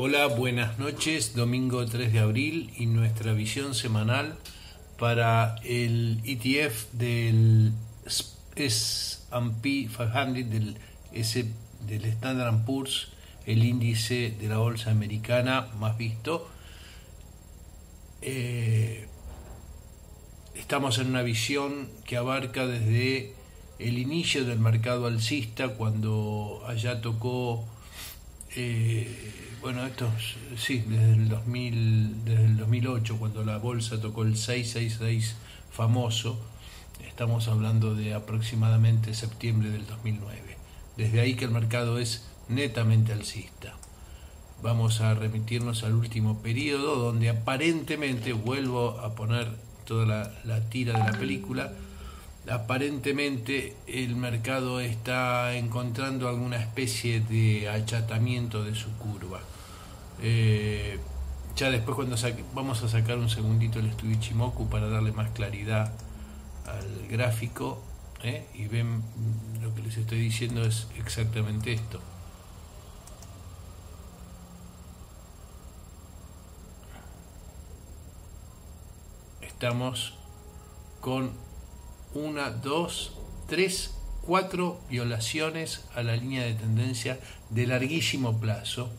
Hola, buenas noches, domingo 3 de abril y nuestra visión semanal para el ETF del S&P 500 del, S, del Standard Poor's, el índice de la bolsa americana más visto. Eh, estamos en una visión que abarca desde el inicio del mercado alcista, cuando allá tocó, eh, bueno, esto sí, desde el, 2000, desde el 2008, cuando la bolsa tocó el 666 famoso, estamos hablando de aproximadamente septiembre del 2009. Desde ahí que el mercado es netamente alcista. Vamos a remitirnos al último periodo donde aparentemente, vuelvo a poner toda la, la tira de la película, aparentemente el mercado está encontrando alguna especie de achatamiento de su curva. Eh, ya después cuando vamos a sacar un segundito el estudio Ichimoku para darle más claridad al gráfico ¿eh? y ven lo que les estoy diciendo es exactamente esto. Estamos con una, dos, tres, cuatro violaciones a la línea de tendencia de larguísimo plazo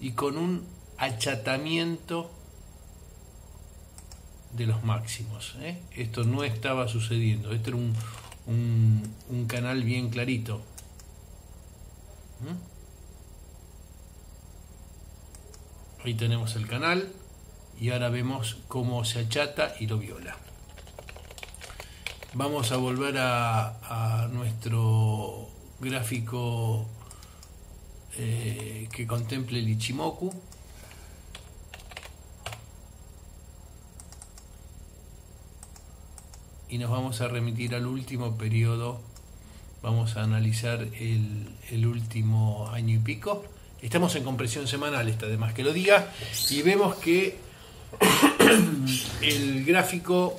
y con un achatamiento de los máximos. ¿eh? Esto no estaba sucediendo, esto era un, un, canal bien clarito. ¿Mm? Ahí tenemos el canal y ahora vemos cómo se achata y lo viola. Vamos a volver a, nuestro gráfico eh, que contemple el Ichimoku. Y nos vamos a remitir al último periodo. Vamos a analizar el, el último año y pico. Estamos en compresión semanal, está de más que lo diga. Y vemos que el gráfico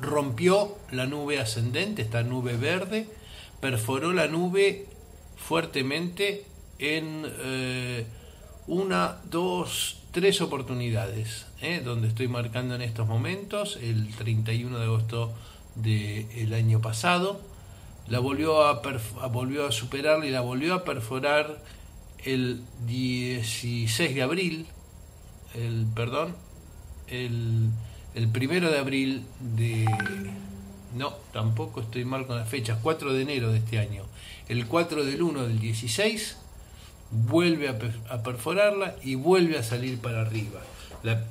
rompió la nube ascendente, esta nube verde, perforó la nube fuertemente en eh, una, dos, tres oportunidades, ¿eh? donde estoy marcando en estos momentos, el 31 de agosto del año pasado, la volvió a, volvió a superar y la volvió a perforar el 16 de abril, el, perdón, el el primero de abril de... No, tampoco estoy mal con las fechas, 4 de enero de este año. El 4 del 1 del 16 vuelve a, perforarla y vuelve a salir para arriba. La,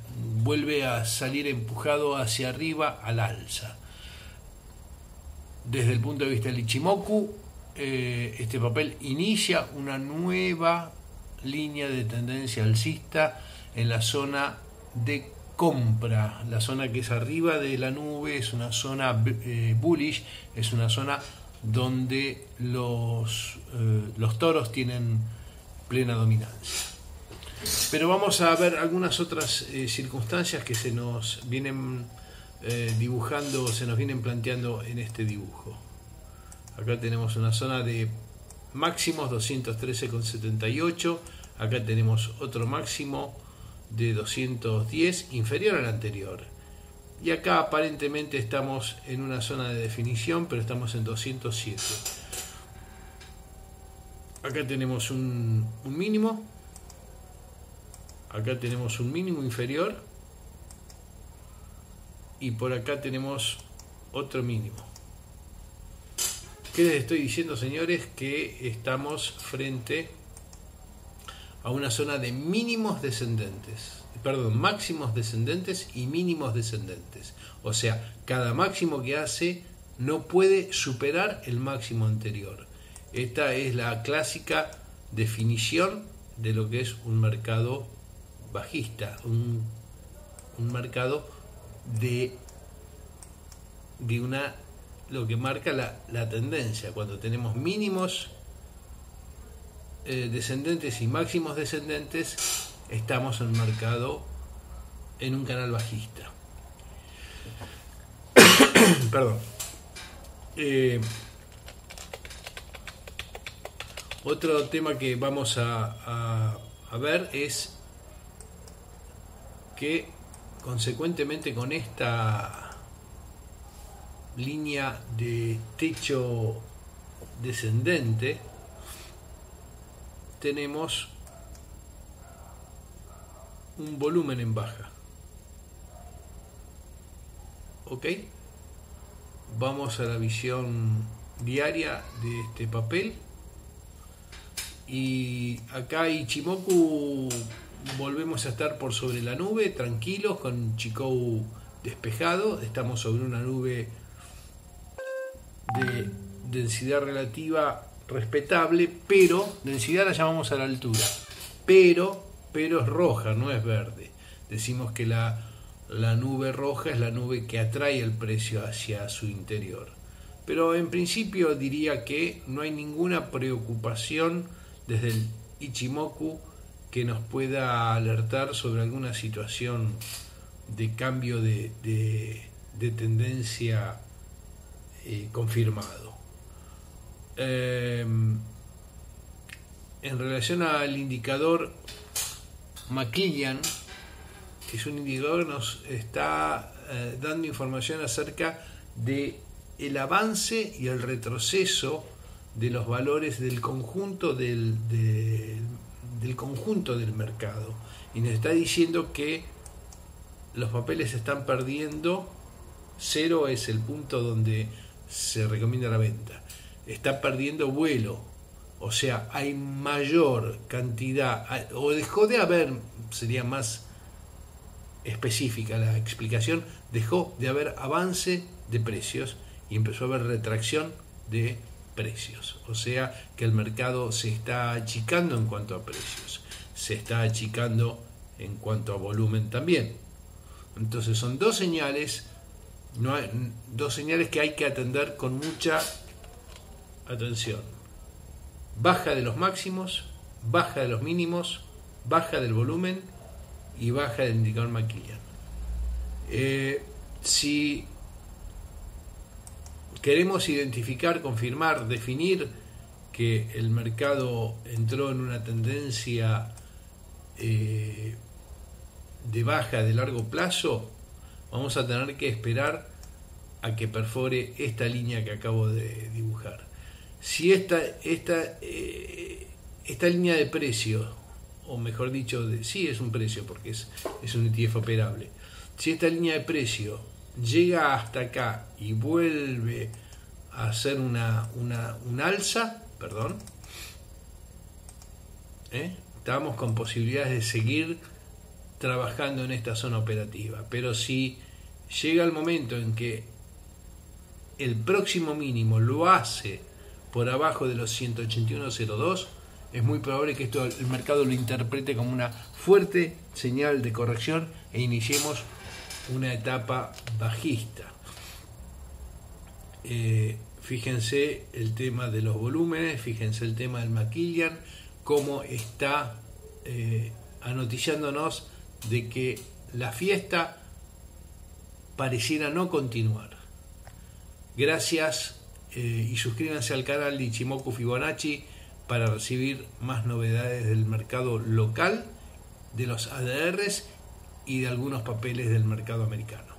vuelve a salir empujado hacia arriba al alza. Desde el punto de vista del Ichimoku, eh, este papel inicia una nueva línea de tendencia alcista en la zona de compra. La zona que es arriba de la nube es una zona eh, bullish, es una zona donde los, eh, los toros tienen plena dominancia. Pero vamos a ver algunas otras eh, circunstancias que se nos vienen dibujando, se nos vienen planteando en este dibujo. Acá tenemos una zona de máximos 213,78, acá tenemos otro máximo de 210 inferior al anterior. Y acá aparentemente estamos en una zona de definición, pero estamos en 207. Acá tenemos un, un mínimo. Acá tenemos un mínimo inferior. Y por acá tenemos otro mínimo. ¿Qué les estoy diciendo, señores? Que estamos frente a una zona de mínimos descendentes, perdón, máximos descendentes y mínimos descendentes. O sea, cada máximo que hace no puede superar el máximo anterior. Esta es la clásica definición de lo que es un mercado bajista, un, mercado de, una lo que marca la, la tendencia. Cuando tenemos mínimos eh, descendentes y máximos descendentes, estamos en un mercado en un canal bajista. Perdón. Eh, otro tema que vamos a ver es que consecuentemente con esta línea de techo descendente tenemos un volumen en baja. ¿Ok? Vamos a la visión diaria de este papel. Y acá Ichimoku volvemos a estar por sobre la nube, tranquilos, con Chikou despejado. Estamos sobre una nube de densidad relativa respetable, pero densidad la llamamos a la altura. Pero, pero es roja, no es verde. Decimos que la, la nube roja es la nube que atrae el precio hacia su interior. Pero en principio diría que no hay ninguna preocupación desde el Ichimoku que nos pueda alertar sobre alguna situación de cambio de, de, tendencia eh, confirmado. Em, en relación al indicador McKillian, es un indicador que nos está eh, dando información acerca de el avance y el retroceso de los valores del conjunto del, del, conjunto del mercado. Y nos está diciendo que los papeles están perdiendo. Cero es el punto donde se recomienda la venta está perdiendo vuelo o sea hay mayor cantidad o dejó de haber sería más específica la explicación dejó de haber avance de precios y empezó a haber retracción de precios. O sea que el mercado se está achicando en cuanto a precios, se está achicando en cuanto a volumen también. Entonces son dos señales, no dos señales que hay que atender con mucha atención. Baja de los máximos, baja de los mínimos, baja del volumen y baja del indicador McKillian. Eh, si queremos identificar, confirmar, definir que el mercado entró en una tendencia eh, de baja de largo plazo, vamos a tener que esperar a que perfore esta línea que acabo de dibujar. Si esta, esta, eh, esta línea de precio, o mejor dicho, de, sí es un precio porque es, es un ETF operable, si esta línea de precio llega hasta acá y vuelve a hacer una, una, alza, perdón, ¿eh? estamos con posibilidades de seguir trabajando en esta zona operativa. Pero si llega el momento en que el próximo mínimo lo hace por abajo de los 181.02, es muy probable que esto el mercado lo interprete como una fuerte señal de corrección e iniciemos una etapa bajista. Eh, fíjense el tema de los volúmenes, fíjense el tema del maquillan, cómo está eh, anoticiándonos de que la fiesta pareciera no continuar. Gracias eh, y suscríbanse al canal de Ichimoku Fibonacci para recibir más novedades del mercado local, de los ADRs y de algunos papeles del mercado americano.